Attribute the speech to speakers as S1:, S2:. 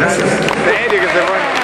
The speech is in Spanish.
S1: Gracias. ¿En serio que se fue?